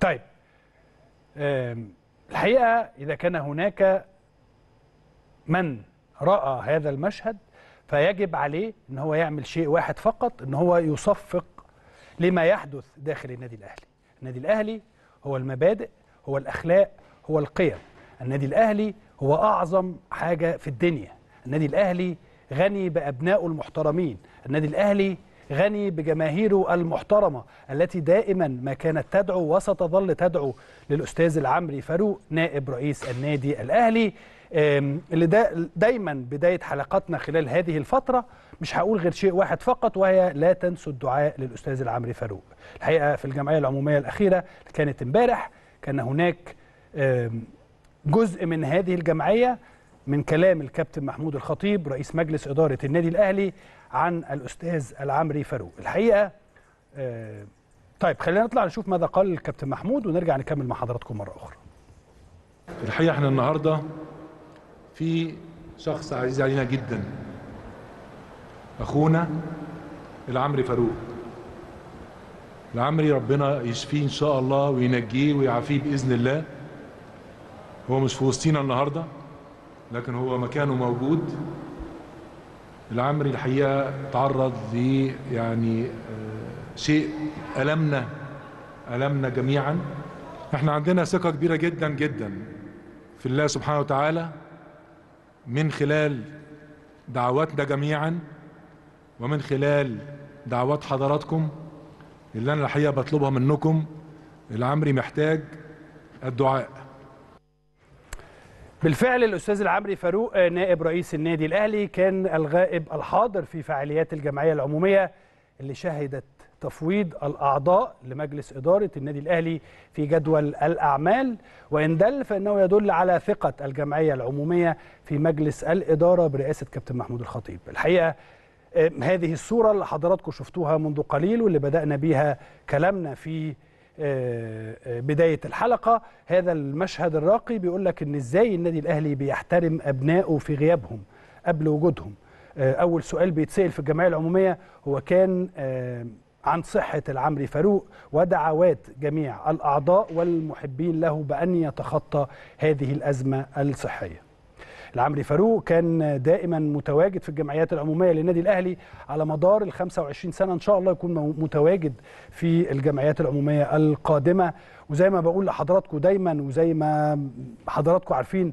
طيب. آم، الحقيقة إذا كان هناك من رأى هذا المشهد فيجب عليه إن هو يعمل شيء واحد فقط إن هو يصفق لما يحدث داخل النادي الأهلي. النادي الأهلي هو المبادئ هو الأخلاق هو القيم. النادي الأهلي هو أعظم حاجة في الدنيا. النادي الأهلي غني بأبنائه المحترمين. النادي الأهلي غني بجماهيره المحترمة التي دائما ما كانت تدعو وستظل تدعو للأستاذ العمري فاروق نائب رئيس النادي الأهلي. آم، اللي دا دايما بداية حلقاتنا خلال هذه الفترة مش هقول غير شيء واحد فقط وهي لا تنسوا الدعاء للأستاذ العمري فاروق. الحقيقة في الجمعية العمومية الأخيرة اللي كانت امبارح كان هناك جزء من هذه الجمعية من كلام الكابتن محمود الخطيب رئيس مجلس إدارة النادي الأهلي عن الأستاذ العمري فاروق. الحقيقة آه، طيب خلينا نطلع نشوف ماذا قال الكابتن محمود ونرجع نكمل مع حضراتكم مرة أخرى. الحقيقة إحنا النهارده في شخص عزيز علينا جدا أخونا العمري فاروق. العمري ربنا يشفيه إن شاء الله وينجيه ويعافيه بإذن الله. هو مش في وسطينا النهارده. لكن هو مكانه موجود. العمري الحقيقة تعرض ل يعني آه، شيء ألمنا ألمنا جميعا. إحنا عندنا ثقة كبيرة جدا جدا في الله سبحانه وتعالى من خلال دعواتنا جميعا ومن خلال دعوات حضراتكم اللي أنا الحقيقة بطلبها منكم. العمري محتاج الدعاء. بالفعل الأستاذ العمري فاروق آه، نائب رئيس النادي الأهلي كان الغائب الحاضر في فعاليات الجمعية العمومية اللي شهدت تفويض الأعضاء لمجلس إدارة النادي الأهلي في جدول الأعمال وإن دل فإنه يدل على ثقة الجمعية العمومية في مجلس الإدارة برئاسة كابتن محمود الخطيب. الحقيقة آه، هذه الصورة اللي حضراتكم شفتوها منذ قليل واللي بدأنا بيها كلامنا في آه، آه، بداية الحلقة هذا المشهد الراقي بيقول لك إن إزاي النادي الأهلي بيحترم أبنائه في غيابهم قبل وجودهم. آه، أول سؤال بيتسأل في الجمعية العمومية هو كان عن صحة العمري فاروق ودعوات جميع الأعضاء والمحبين له بأن يتخطى هذه الأزمة الصحية. العمري فاروق كان دائما متواجد في الجمعيات العمومية للنادي الأهلي على مدار ال 25 سنة. إن شاء الله يكون متواجد في الجمعيات العمومية القادمة. وزي ما بقول لحضراتكم دايما وزي ما حضراتكم عارفين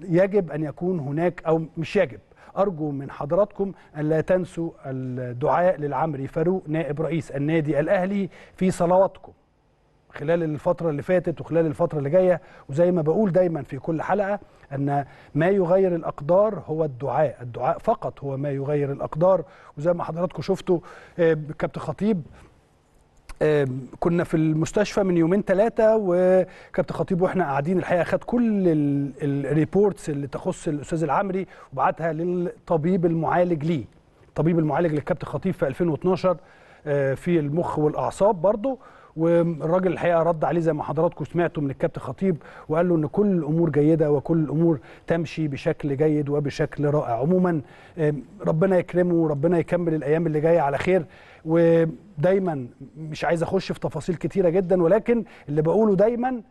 يجب أن يكون هناك أو مش يجب أرجو من حضراتكم أن لا تنسوا الدعاء للعمري فاروق نائب رئيس النادي الأهلي في صلواتكم. خلال الفترة اللي فاتت وخلال الفترة اللي جاية وزي ما بقول دايما في كل حلقة أن ما يغير الأقدار هو الدعاء. الدعاء فقط هو ما يغير الأقدار. وزي ما حضراتكم شفتوا آه، كابتن خطيب آه، كنا في المستشفى من يومين ثلاثة وكابتن خطيب وإحنا قاعدين الحقيقة خد كل ال- الريبورتس اللي تخص الأستاذ العمري وبعتها للطبيب المعالج ليه. الطبيب المعالج للكابتن خطيب في 2012 آه، في المخ والأعصاب برضه والراجل الحقيقة رد عليه زي ما حضراتكم سمعتوا من الكابتن خطيب وقال له إن كل الأمور جيدة وكل الأمور تمشي بشكل جيد وبشكل رائع. عموما ربنا يكرمه وربنا يكمل الأيام اللي جاية على خير. ودايما مش عايز أخش في تفاصيل كتيرة جدا ولكن اللي بقوله دايما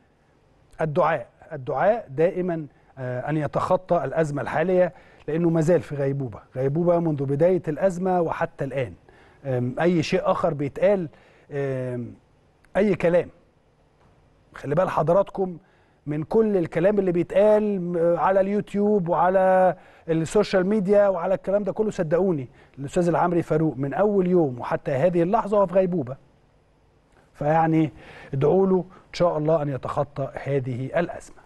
الدعاء. الدعاء دائما آه، أن يتخطى الأزمة الحالية لأنه ما زال في غيبوبة. غيبوبة منذ بداية الأزمة وحتى الآن. أي شيء آخر بيتقال أي كلام. خلي بال حضراتكم من كل الكلام اللي بيتقال على اليوتيوب وعلى ال social media وعلى الكلام ده كله صدقوني الأستاذ العامري فاروق من أول يوم وحتى هذه اللحظة هو في غيبوبة. فيعني ادعوا له إن شاء الله أن يتخطى هذه الأزمة.